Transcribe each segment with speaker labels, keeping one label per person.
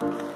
Speaker 1: Thank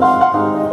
Speaker 1: Música